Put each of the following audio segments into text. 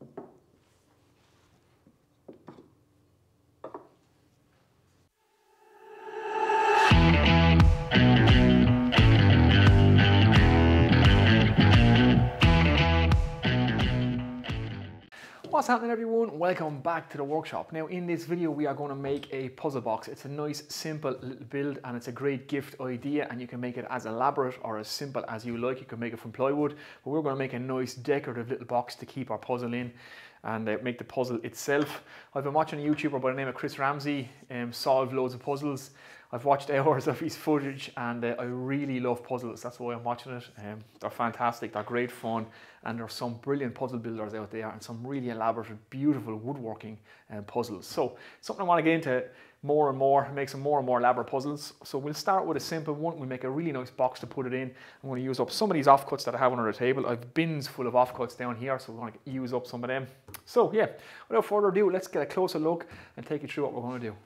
Thank you. What's happening everyone? Welcome back to the workshop. Now in this video we are going to make a puzzle box. It's a nice simple little build and it's a great gift idea and you can make it as elaborate or as simple as you like. You can make it from plywood but we're going to make a nice decorative little box to keep our puzzle in and uh, make the puzzle itself. I've been watching a YouTuber by the name of Chris Ramsay um, solve loads of puzzles I've watched hours of his footage and uh, I really love puzzles. That's why I'm watching it. Um, they're fantastic, they're great fun, and there's some brilliant puzzle builders out there and some really elaborate, beautiful woodworking um, puzzles. So, something I want to get into more and more, make some more and more elaborate puzzles. So, we'll start with a simple one. We'll make a really nice box to put it in. I'm going to use up some of these offcuts that I have under the table. I have bins full of offcuts down here, so we're to use up some of them. So, yeah, without further ado, let's get a closer look and take you through what we're going to do.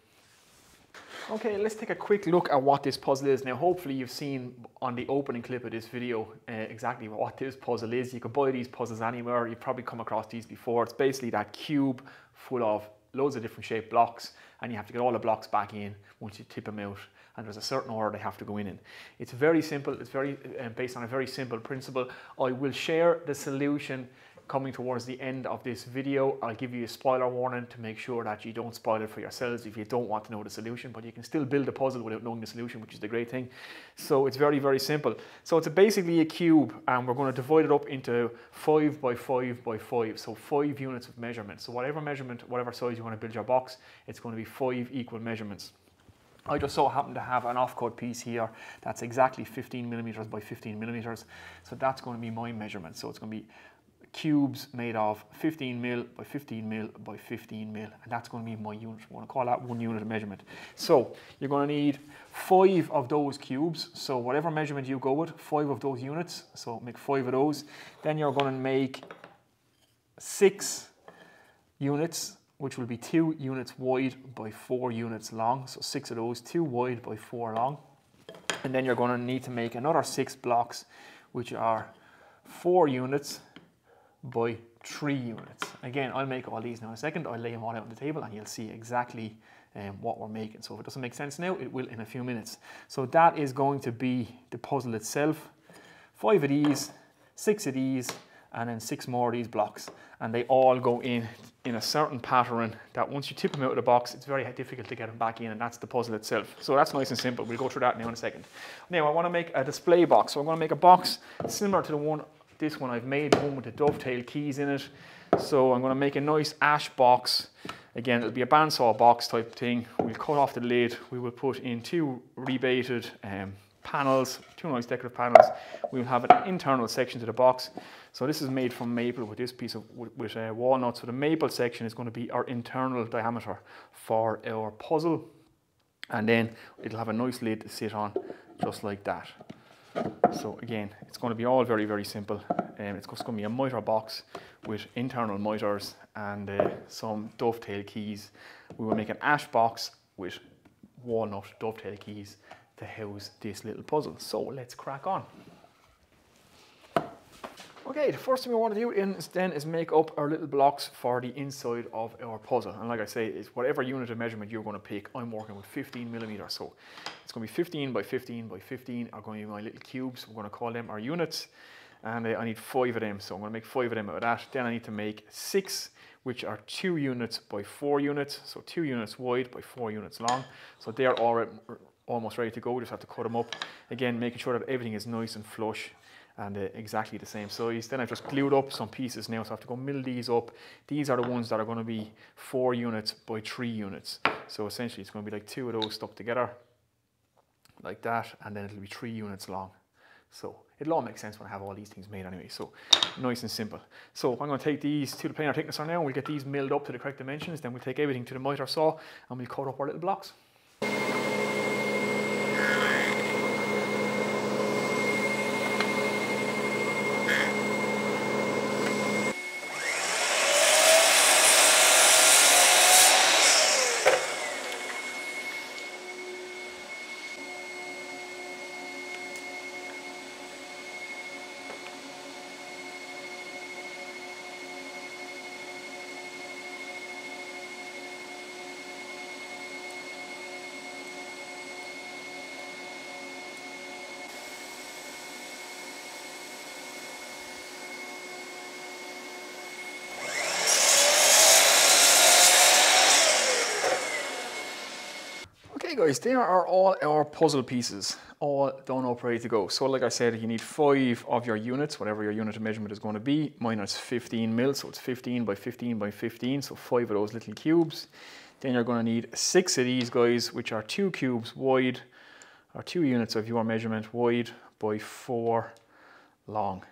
Okay, let's take a quick look at what this puzzle is. Now, hopefully you've seen on the opening clip of this video uh, exactly what this puzzle is. You can buy these puzzles anywhere. You've probably come across these before. It's basically that cube full of loads of different shaped blocks and you have to get all the blocks back in once you tip them out and there's a certain order they have to go in in. It's very simple. It's very uh, based on a very simple principle. I will share the solution coming towards the end of this video. I'll give you a spoiler warning to make sure that you don't spoil it for yourselves if you don't want to know the solution, but you can still build a puzzle without knowing the solution, which is the great thing. So it's very, very simple. So it's basically a cube and we're going to divide it up into five by five by five. So five units of measurement. So whatever measurement, whatever size you want to build your box, it's going to be five equal measurements. I just so happen to have an offcut piece here that's exactly 15 millimeters by 15 millimeters. So that's going to be my measurement. So it's going to be cubes made of 15 mil by 15 mil by 15 mil and that's going to be my unit. We're going to call that one unit of measurement. So you're going to need five of those cubes. So whatever measurement you go with, five of those units. So make five of those. Then you're going to make six units which will be two units wide by four units long. So six of those, two wide by four long. And then you're going to need to make another six blocks, which are four units by three units. Again, I'll make all these now in a second. I'll lay them all out on the table and you'll see exactly um, what we're making. So if it doesn't make sense now, it will in a few minutes. So that is going to be the puzzle itself. Five of these, six of these, and then six more of these blocks. And they all go in in a certain pattern that once you tip them out of the box, it's very difficult to get them back in and that's the puzzle itself. So that's nice and simple. We'll go through that now in a second. Now I want to make a display box. So I'm going to make a box similar to the one this one I've made one with the dovetail keys in it. So I'm going to make a nice ash box. Again, it'll be a bandsaw box type thing. We'll cut off the lid. We will put in two rebated um, panels, two nice decorative panels. We'll have an internal section to the box. So this is made from maple with this piece of with, with uh, walnut. So the maple section is going to be our internal diameter for our puzzle. And then it'll have a nice lid to sit on just like that. So again, it's going to be all very, very simple. Um, it's just going to be a mitre box with internal mitres and uh, some dovetail keys. We will make an ash box with walnut dovetail keys to house this little puzzle. So let's crack on. Okay, the first thing we want to do is then is make up our little blocks for the inside of our puzzle. And like I say, is whatever unit of measurement you're going to pick, I'm working with 15 millimeters. So it's going to be 15 by 15 by 15 are going to be my little cubes. We're going to call them our units. And uh, I need five of them. So I'm going to make five of them out of that. Then I need to make six, which are two units by four units. So two units wide by four units long. So they're all almost ready to go. We just have to cut them up. Again, making sure that everything is nice and flush and uh, exactly the same size. Then I've just glued up some pieces now, so I have to go mill these up. These are the ones that are going to be four units by three units. So essentially it's going to be like two of those stuck together, like that, and then it'll be three units long. So it'll all make sense when I have all these things made anyway. So nice and simple. So I'm going to take these to the planer thicknesser now, and we'll get these milled up to the correct dimensions. Then we'll take everything to the miter saw, and we'll cut up our little blocks. Guys, there are all our puzzle pieces all done up, ready to go. So like I said, you need five of your units, whatever your unit of measurement is going to be. Mine is 15 mil, so it's 15 by 15 by 15, so five of those little cubes. Then you're going to need six of these guys, which are two cubes wide, or two units of your measurement wide by four long.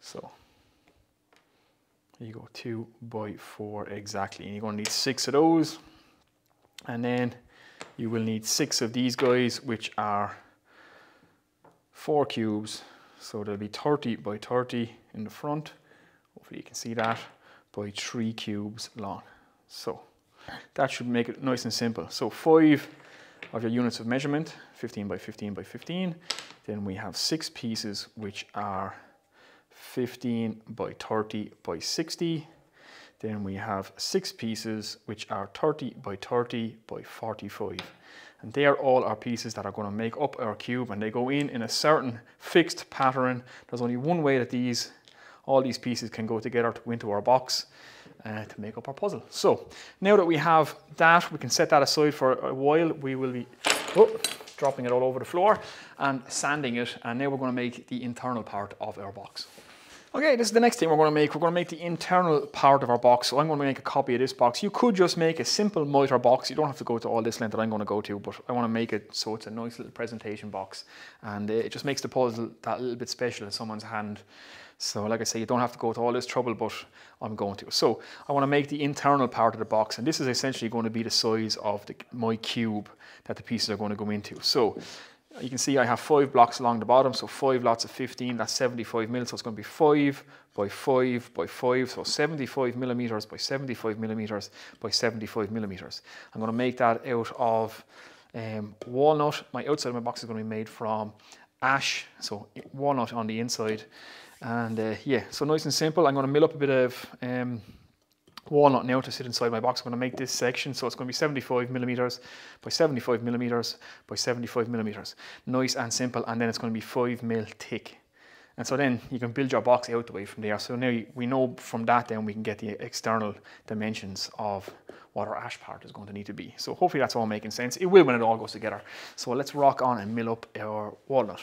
So you go two by four exactly. And you're going to need six of those. And then you will need six of these guys, which are four cubes. So there'll be 30 by 30 in the front. Hopefully you can see that by three cubes long. So that should make it nice and simple. So five of your units of measurement, 15 by 15 by 15. Then we have six pieces, which are 15 by 30 by 60. Then we have six pieces, which are 30 by 30 by 45. And they are all our pieces that are going to make up our cube and they go in in a certain fixed pattern. There's only one way that these, all these pieces can go together to go into our box uh, to make up our puzzle. So now that we have that, we can set that aside for a while. We will be oh, dropping it all over the floor and sanding it. And now we're going to make the internal part of our box. Okay, this is the next thing we're going to make. We're going to make the internal part of our box. So I'm going to make a copy of this box. You could just make a simple miter box. You don't have to go to all this length that I'm going to go to, but I want to make it so it's a nice little presentation box. And uh, it just makes the puzzle that little bit special in someone's hand. So like I say, you don't have to go to all this trouble, but I'm going to. So I want to make the internal part of the box. And this is essentially going to be the size of the, my cube that the pieces are going to go into. So you can see I have five blocks along the bottom, so five lots of 15, that's 75 mil, so it's going to be five by five by five, so 75 millimeters by 75 millimeters by 75 millimeters. I'm going to make that out of um, walnut. My outside of my box is going to be made from ash, so walnut on the inside. And uh, yeah, so nice and simple. I'm going to mill up a bit of um, walnut now to sit inside my box. I'm going to make this section so it's going to be 75 millimeters by 75 millimeters by 75 millimeters. Nice and simple and then it's going to be 5 mil thick. And so then you can build your box out the way from there. So now we know from that then we can get the external dimensions of what our ash part is going to need to be. So hopefully that's all making sense. It will when it all goes together. So let's rock on and mill up our walnut.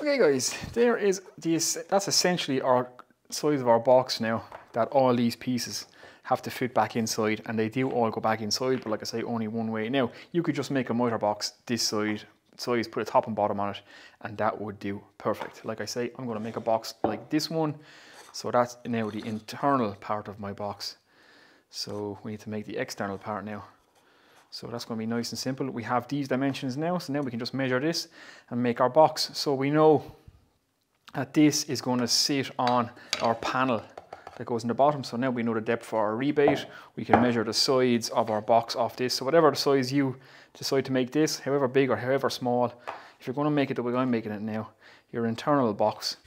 Okay guys, there is this, that's essentially our size of our box now that all these pieces have to fit back inside and they do all go back inside but like I say only one way. Now you could just make a miter box this side size put a top and bottom on it and that would do perfect. Like I say I'm going to make a box like this one so that's now the internal part of my box. So we need to make the external part now. So that's going to be nice and simple. We have these dimensions now so now we can just measure this and make our box. So we know that this is going to sit on our panel that goes in the bottom. So now we know the depth for our rebate. We can measure the sides of our box off this. So whatever the size you decide to make this, however big or however small, if you're going to make it the way I'm making it now, your internal box,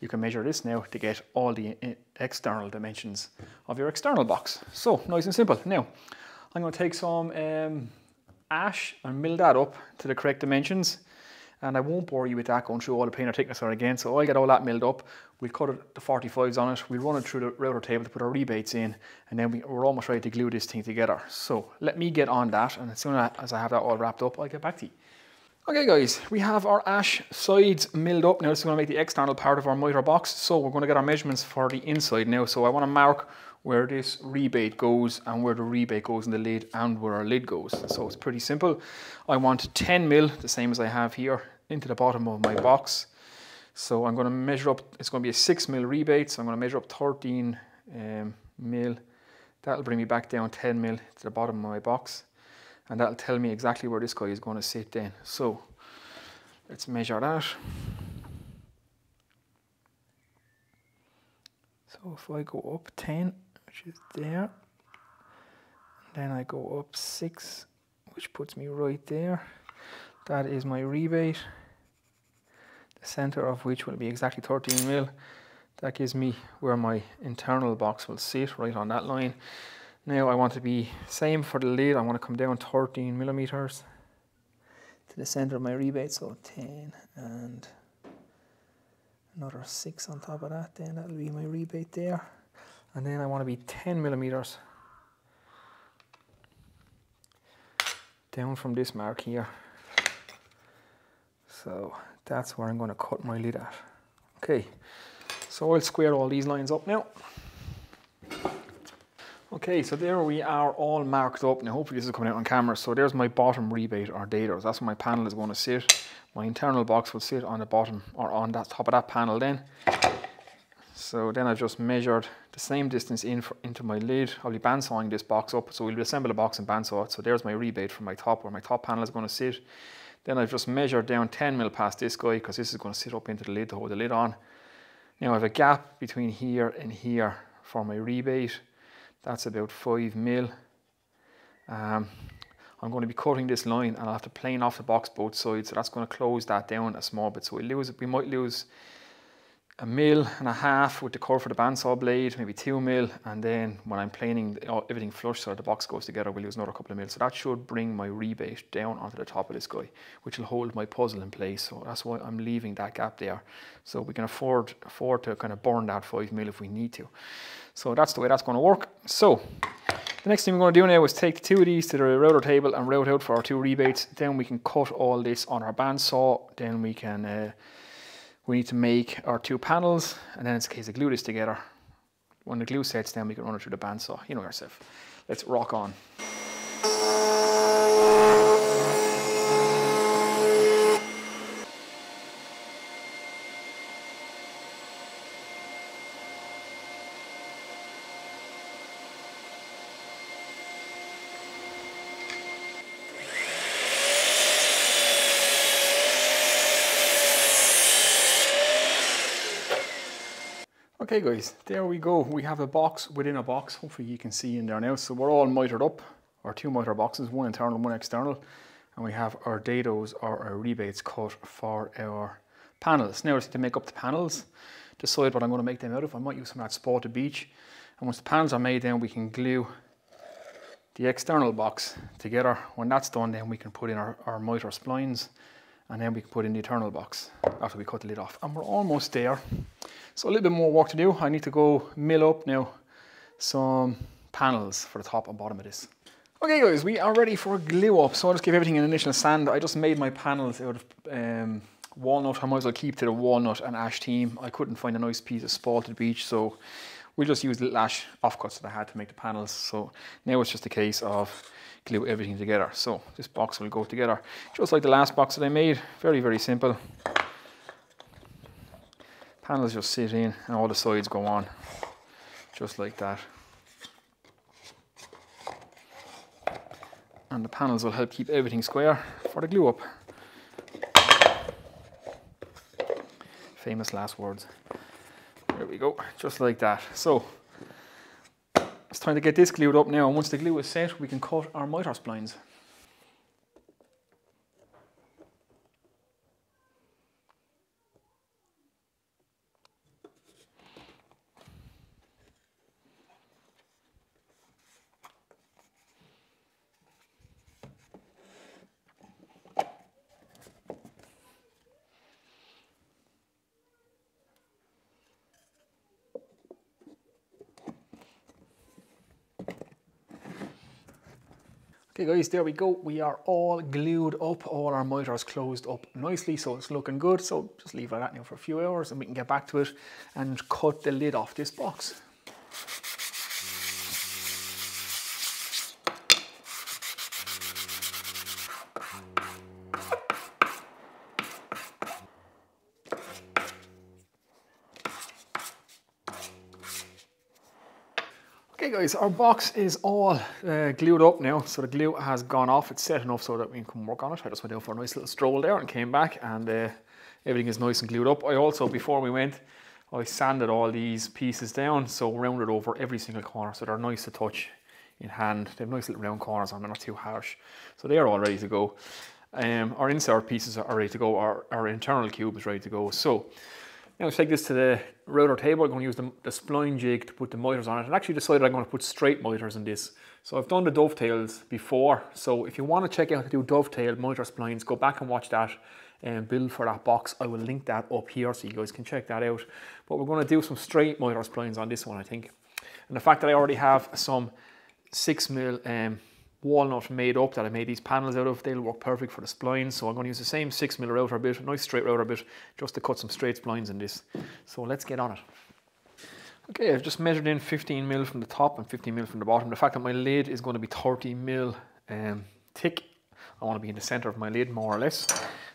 you can measure this now to get all the external dimensions of your external box. So nice and simple. Now, I'm going to take some um, ash and mill that up to the correct dimensions and I won't bore you with that going through all the planer thicknesser again. So I'll get all that milled up. We'll cut it, the 45s on it. We'll run it through the router table to put our rebates in, and then we, are almost ready to glue this thing together. So let me get on that, and as soon as I have that all wrapped up, I'll get back to you. Okay guys, we have our ash sides milled up. Now this is going to make the external part of our miter box. So we're going to get our measurements for the inside now. So I want to mark where this rebate goes and where the rebate goes in the lid and where our lid goes. So it's pretty simple. I want 10 mil, the same as I have here, into the bottom of my box. So I'm going to measure up, it's going to be a 6 mil rebate, so I'm going to measure up 13 um, mil. That'll bring me back down 10 mil to the bottom of my box. And that'll tell me exactly where this guy is going to sit then. So let's measure that. So if I go up 10, which is there, then I go up 6, which puts me right there. That is my rebate the center of which will be exactly 13 mil. That gives me where my internal box will sit, right on that line. Now I want to be same for the lid, I want to come down 13 millimeters to the center of my rebate, so 10 and another 6 on top of that, then that'll be my rebate there. And then I want to be 10 millimeters down from this mark here. So that's where I'm going to cut my lid at. Okay, so I'll square all these lines up now. Okay, so there we are all marked up. Now hopefully this is coming out on camera. So there's my bottom rebate or dados. That's where my panel is going to sit. My internal box will sit on the bottom or on that top of that panel then. So then I just measured the same distance in for, into my lid. I'll be bandsawing this box up. So we'll assemble a box and bandsaw it. So there's my rebate from my top where my top panel is going to sit. Then I've just measured down 10 mil past this guy because this is going to sit up into the lid to hold the lid on. Now I have a gap between here and here for my rebate. That's about 5 mil. Um, I'm going to be cutting this line and I'll have to plane off the box both sides. So that's going to close that down a small bit. So we lose, we might lose a mil and a half with the curve for the bandsaw blade, maybe two mil, and then when I'm planing everything flush so the box goes together, we'll use another couple of mil. So that should bring my rebate down onto the top of this guy, which will hold my puzzle in place. So that's why I'm leaving that gap there. So we can afford afford to kind of burn that five mil if we need to. So that's the way that's going to work. So the next thing we're going to do now is take two of these to the router table and route out for our two rebates. Then we can cut all this on our bandsaw. Then we can uh, we need to make our two panels and then it's a case of glue this together. When the glue sets then we can run it through the bandsaw. You know yourself. Let's rock on. Okay guys, there we go. We have a box within a box. Hopefully you can see in there now. So we're all mitered up, our two miter boxes, one internal one external. And we have our dados or our rebates cut for our panels. Now to make up the panels, decide what I'm going to make them out of. I might use some of that spalted beech. And once the panels are made then we can glue the external box together. When that's done then we can put in our, our miter splines and then we can put in the internal box after we cut the lid off. And we're almost there. So a little bit more work to do. I need to go mill up now some panels for the top and bottom of this. Okay guys, we are ready for glue up. So I'll just give everything an initial sand. I just made my panels out of um, walnut. I might as well keep to the walnut and ash team. I couldn't find a nice piece of spalted beech, so we'll just use little ash offcuts that I had to make the panels. So now it's just a case of glue everything together. So this box will go together just like the last box that I made. Very, very simple panels just sit in and all the sides go on just like that. And the panels will help keep everything square for the glue up. Famous last words. There we go just like that. So it's time to get this glued up now and once the glue is set we can cut our miter splines Okay guys, there we go. We are all glued up, all our miters closed up nicely, so it's looking good. So just leave it like that now for a few hours and we can get back to it and cut the lid off this box. Guys, our box is all uh, glued up now. So the glue has gone off. It's set enough so that we can work on it. I just went out for a nice little stroll there and came back and uh, everything is nice and glued up. I also, before we went, I sanded all these pieces down. So rounded over every single corner. So they're nice to touch in hand. They have nice little round corners on them, they're not too harsh. So they are all ready to go. Um, our insert pieces are ready to go. Our, our internal cube is ready to go. So now let's take this to the router table. I'm going to use the, the spline jig to put the miters on it. And actually decided I'm going to put straight miters in this. So I've done the dovetails before. So if you want to check out how to do dovetail miter splines, go back and watch that and build for that box. I will link that up here so you guys can check that out. But we're going to do some straight miter splines on this one, I think. And the fact that I already have some six mil um, walnut made up that I made these panels out of. They'll work perfect for the splines. So I'm going to use the same 6mm router bit, a nice straight router bit, just to cut some straight splines in this. So let's get on it. Okay, I've just measured in 15mm from the top and 15mm from the bottom. The fact that my lid is going to be 30mm um, thick, I want to be in the center of my lid more or less.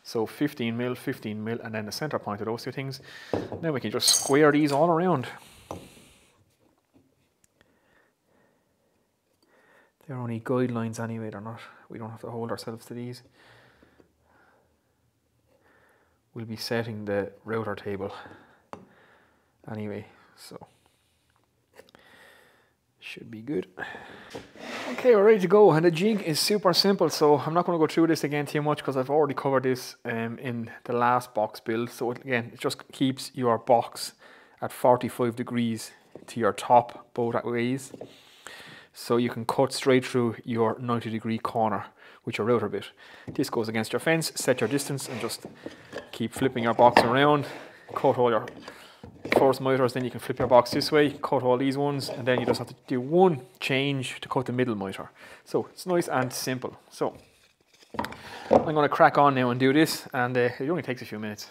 So 15mm, 15mm, and then the center point of those two things. Then we can just square these all around. They're only guidelines anyway, they're not, we don't have to hold ourselves to these. We'll be setting the router table anyway, so should be good. Okay, we're ready to go. And the jig is super simple, so I'm not going to go through this again too much because I've already covered this um, in the last box build. So again, it just keeps your box at 45 degrees to your top both ways so you can cut straight through your 90 degree corner with your router bit. This goes against your fence, set your distance and just keep flipping your box around, cut all your first miters, then you can flip your box this way, cut all these ones, and then you just have to do one change to cut the middle miter. So it's nice and simple. So I'm going to crack on now and do this, and uh, it only takes a few minutes.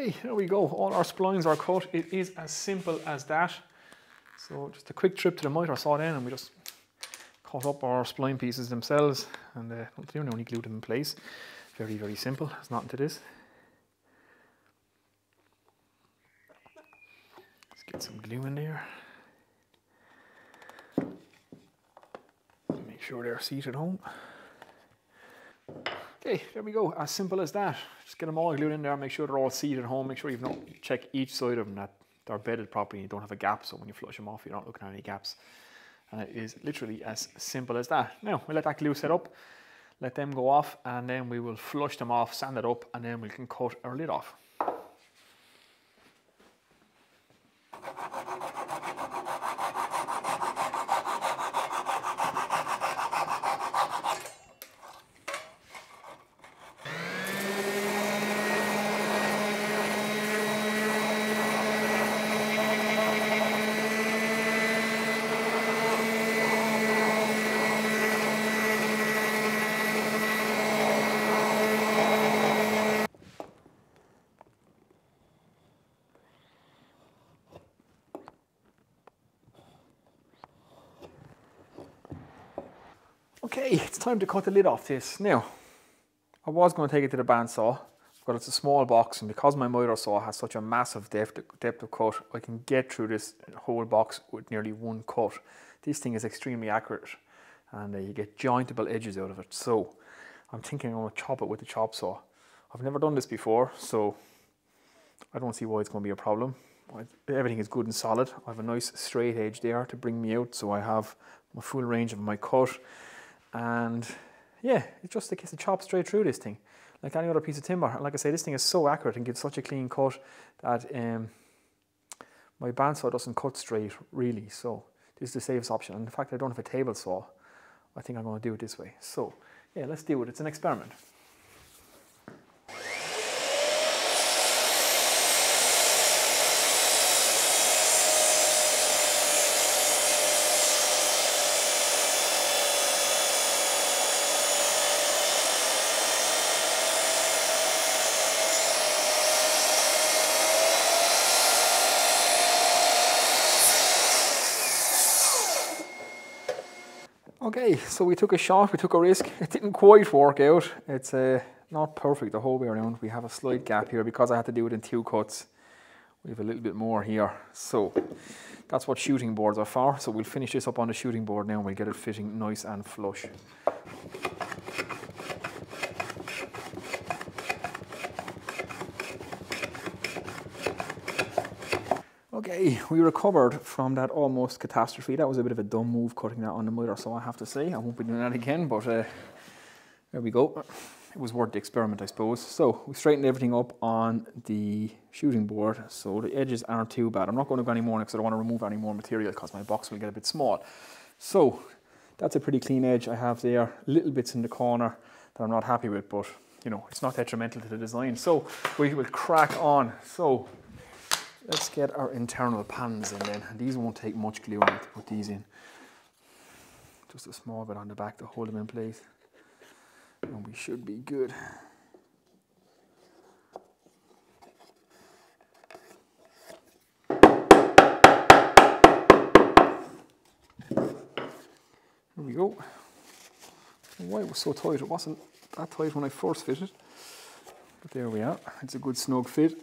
Okay, there we go. All our splines are cut. It is as simple as that. So just a quick trip to the miter saw then and we just cut up our spline pieces themselves and uh, don't only glue them in place. Very, very simple. There's nothing to this. Let's get some glue in there. Make sure they're seated home. Okay, there we go, as simple as that. Just get them all glued in there, make sure they're all seated at home, make sure you've not check each side of them that they're bedded properly and you don't have a gap, so when you flush them off, you're not looking at any gaps. And it is literally as simple as that. Now, we'll let that glue set up, let them go off, and then we will flush them off, sand it up, and then we can cut our lid off. Okay, it's time to cut the lid off this. Now, I was going to take it to the bandsaw, but it's a small box and because my miter saw has such a massive depth, depth of cut, I can get through this whole box with nearly one cut. This thing is extremely accurate and uh, you get jointable edges out of it. So I'm thinking I'm going to chop it with the chop saw. I've never done this before, so I don't see why it's going to be a problem. Everything is good and solid. I have a nice straight edge there to bring me out, so I have my full range of my cut. And yeah, it's just a case of chop straight through this thing, like any other piece of timber. And like I say, this thing is so accurate and gives such a clean cut that um, my bandsaw doesn't cut straight really. So this is the safest option. And in fact I don't have a table saw, I think I'm going to do it this way. So yeah, let's do it. It's an experiment. Okay, so we took a shot, we took a risk. It didn't quite work out. It's uh, not perfect the whole way around. We have a slight gap here because I had to do it in two cuts. We have a little bit more here. So that's what shooting boards are for. So we'll finish this up on the shooting board now and we'll get it fitting nice and flush. Okay, we recovered from that almost catastrophe. That was a bit of a dumb move cutting that on the miter, so I have to say. I won't be doing that again, but uh, there we go. It was worth the experiment, I suppose. So we straightened everything up on the shooting board, so the edges aren't too bad. I'm not going to go any more because I don't want to remove any more material because my box will get a bit small. So that's a pretty clean edge I have there. Little bits in the corner that I'm not happy with, but you know, it's not detrimental to the design. So we will crack on. So let's get our internal pans in then. These won't take much glue on to put these in. Just a small bit on the back to hold them in place. And we should be good. There we go. Why it was so tight? It wasn't that tight when I first fitted. But there we are. It's a good snug fit.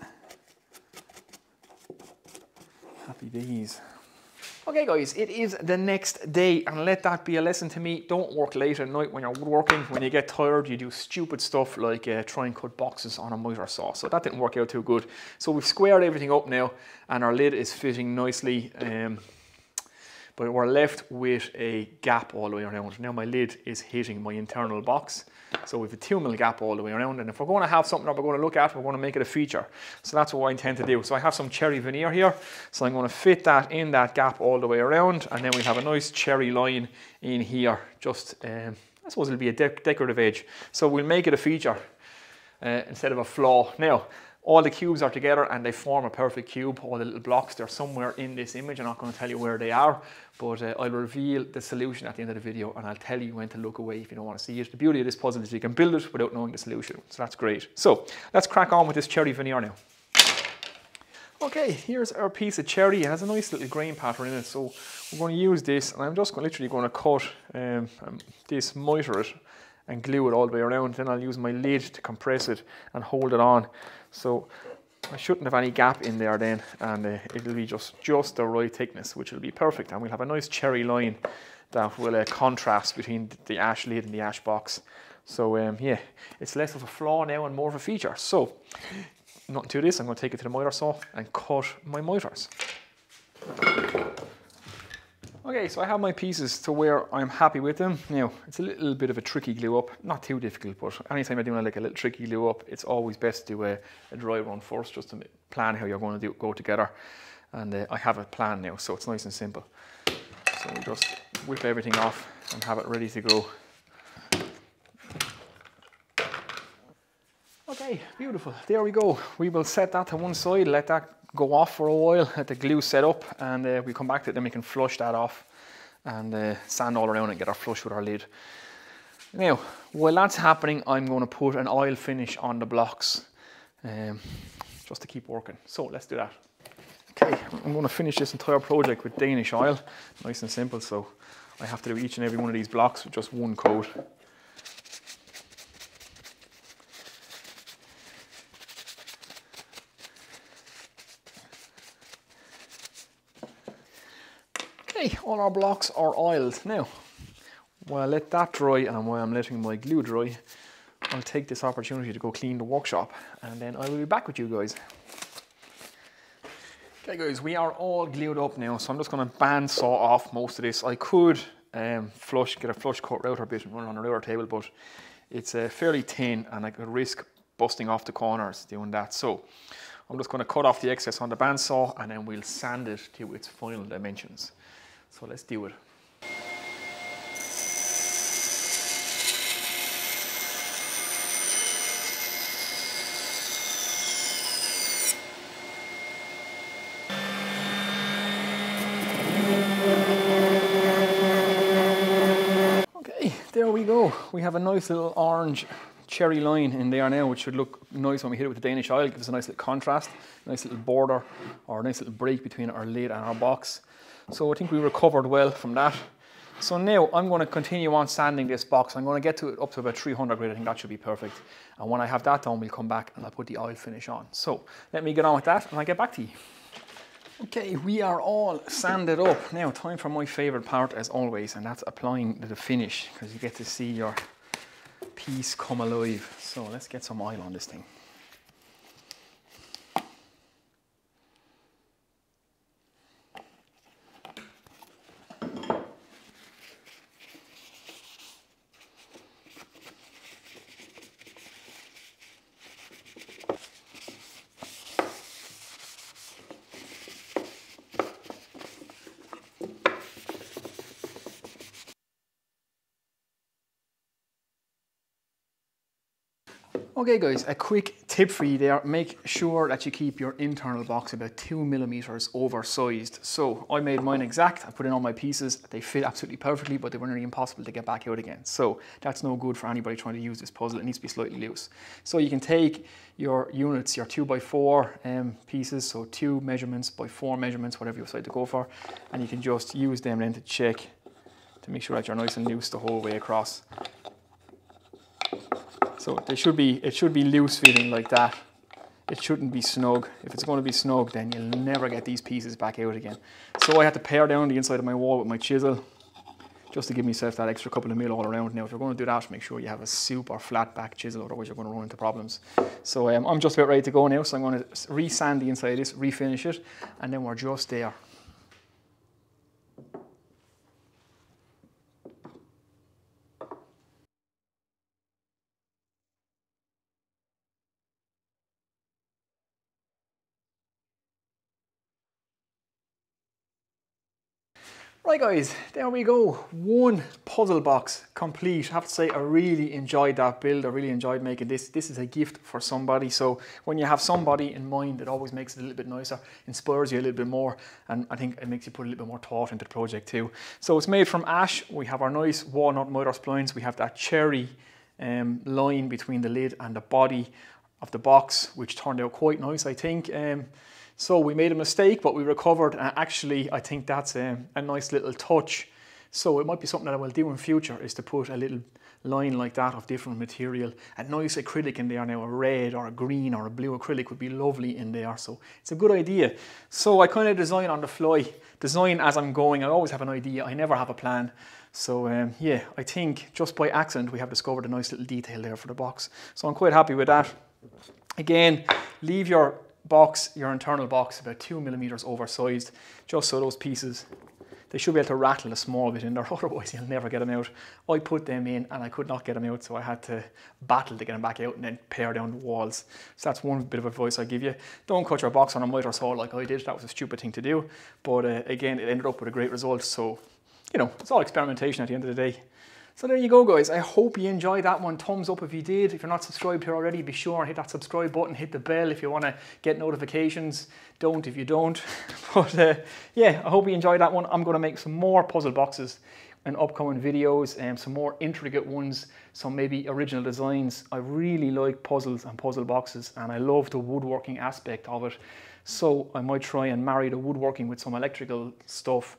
Okay guys, it is the next day and let that be a lesson to me. Don't work late at night when you're working. When you get tired, you do stupid stuff like uh, try and cut boxes on a miter saw. So that didn't work out too good. So we've squared everything up now and our lid is fitting nicely. Um, but we're left with a gap all the way around. Now my lid is hitting my internal box. So we have a 2 mil gap all the way around and if we're going to have something that we're going to look at, we're going to make it a feature. So that's what I intend to do. So I have some cherry veneer here. So I'm going to fit that in that gap all the way around and then we have a nice cherry line in here. Just, um, I suppose it'll be a de decorative edge. So we'll make it a feature uh, instead of a flaw. Now, all the cubes are together and they form a perfect cube. All the little blocks, they're somewhere in this image. I'm not going to tell you where they are, but uh, I'll reveal the solution at the end of the video and I'll tell you when to look away if you don't want to see it. The beauty of this puzzle is you can build it without knowing the solution. So that's great. So let's crack on with this cherry veneer now. Okay, here's our piece of cherry. It has a nice little grain pattern in it. So we're going to use this and I'm just going, literally going to cut um, um, this miter it and glue it all the way around. Then I'll use my lid to compress it and hold it on. So I shouldn't have any gap in there then and uh, it'll be just, just the right thickness which will be perfect and we'll have a nice cherry line that will uh, contrast between the ash lid and the ash box. So um, yeah, it's less of a flaw now and more of a feature. So nothing to this, I'm going to take it to the miter saw and cut my miters. Okay, so I have my pieces to where I'm happy with them. Now, it's a little bit of a tricky glue up, not too difficult, but anytime you're doing like a little tricky glue up, it's always best to do a, a dry run first, just to plan how you're going to do, go together. And uh, I have a plan now, so it's nice and simple. So we just whip everything off and have it ready to go. Okay, beautiful. There we go. We will set that to one side, let that go off for a while, let the glue set up, and uh, we come back to it, then we can flush that off and uh, sand all around and get our flush with our lid. Now, while that's happening, I'm going to put an oil finish on the blocks um, just to keep working. So let's do that. Okay, I'm going to finish this entire project with Danish oil, nice and simple. So I have to do each and every one of these blocks with just one coat. Okay, all our blocks are oiled. Now, while I let that dry and while I'm letting my glue dry, I'll take this opportunity to go clean the workshop and then I will be back with you guys. Okay guys, we are all glued up now, so I'm just gonna bandsaw off most of this. I could um, flush, get a flush cut router bit and run it on a router table, but it's uh, fairly thin and I could risk busting off the corners doing that. So I'm just gonna cut off the excess on the bandsaw and then we'll sand it to its final dimensions. So let's do it. Okay, there we go. We have a nice little orange cherry line in there now, which should look nice when we hit it with the Danish oil. Gives us a nice little contrast, nice little border, or a nice little break between our lid and our box. So I think we recovered well from that. So now I'm going to continue on sanding this box. I'm going to get to it up to about 300 grit. I think that should be perfect. And when I have that done, we'll come back and I'll put the oil finish on. So let me get on with that and I'll get back to you. Okay, we are all sanded up. Now time for my favorite part as always, and that's applying the finish because you get to see your piece come alive. So let's get some oil on this thing. Okay guys, a quick tip for you there. Make sure that you keep your internal box about two millimeters oversized. So I made mine exact, I put in all my pieces, they fit absolutely perfectly, but they were nearly impossible to get back out again. So that's no good for anybody trying to use this puzzle. It needs to be slightly loose. So you can take your units, your two by four um, pieces, so two measurements by four measurements, whatever you decide to go for, and you can just use them then to check to make sure that you're nice and loose the whole way across. So they should be, it should be loose fitting like that. It shouldn't be snug. If it's going to be snug, then you'll never get these pieces back out again. So I had to pare down the inside of my wall with my chisel just to give myself that extra couple of mil all around. Now, if you're going to do that, make sure you have a super flat back chisel, otherwise you're going to run into problems. So um, I'm just about ready to go now, so I'm going to re-sand the inside of this, refinish it, and then we're just there. Right guys, there we go. One puzzle box complete. I have to say I really enjoyed that build. I really enjoyed making this. This is a gift for somebody. So when you have somebody in mind, it always makes it a little bit nicer, inspires you a little bit more. And I think it makes you put a little bit more thought into the project too. So it's made from ash. We have our nice walnut miter splines. We have that cherry um, line between the lid and the body of the box, which turned out quite nice, I think. Um, so we made a mistake, but we recovered. And actually, I think that's a, a nice little touch. So it might be something that I will do in future is to put a little line like that of different material. A nice acrylic in there now, a red or a green or a blue acrylic would be lovely in there. So it's a good idea. So I kind of design on the fly, design as I'm going. I always have an idea, I never have a plan. So um, yeah, I think just by accident we have discovered a nice little detail there for the box. So I'm quite happy with that. Again, leave your box, your internal box, about two millimeters oversized, just so those pieces, they should be able to rattle a small bit in there, otherwise you'll never get them out. I put them in and I could not get them out, so I had to battle to get them back out and then pare down the walls. So that's one bit of advice I give you. Don't cut your box on a miter saw like I did, that was a stupid thing to do. But uh, again, it ended up with a great result, so, you know, it's all experimentation at the end of the day. So there you go guys, I hope you enjoyed that one. Thumbs up if you did. If you're not subscribed here already, be sure and hit that subscribe button, hit the bell if you want to get notifications. Don't if you don't. But uh, yeah, I hope you enjoyed that one. I'm going to make some more puzzle boxes in upcoming videos and um, some more intricate ones, some maybe original designs. I really like puzzles and puzzle boxes and I love the woodworking aspect of it. So I might try and marry the woodworking with some electrical stuff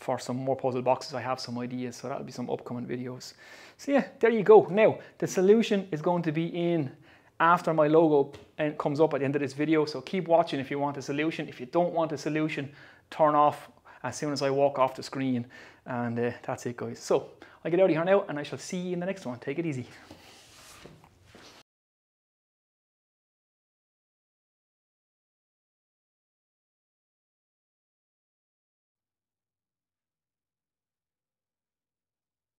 for some more puzzle boxes. I have some ideas, so that'll be some upcoming videos. So yeah, there you go. Now, the solution is going to be in after my logo and comes up at the end of this video. So keep watching if you want a solution. If you don't want a solution, turn off as soon as I walk off the screen. And uh, that's it, guys. So I get out of here now and I shall see you in the next one. Take it easy.